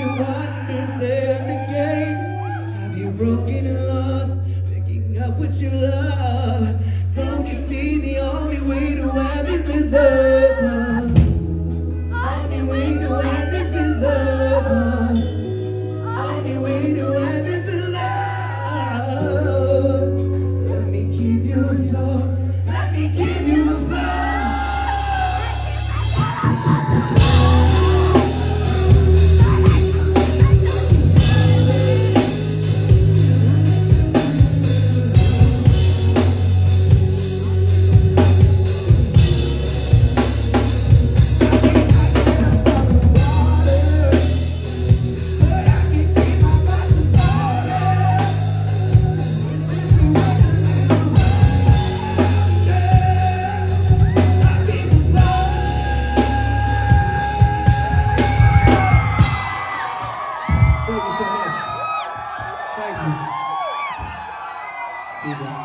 i've you broken and lost, picking up what you love? Don't you see the only way to end this is over? Only way to end this is over. Only way to end. Thank you.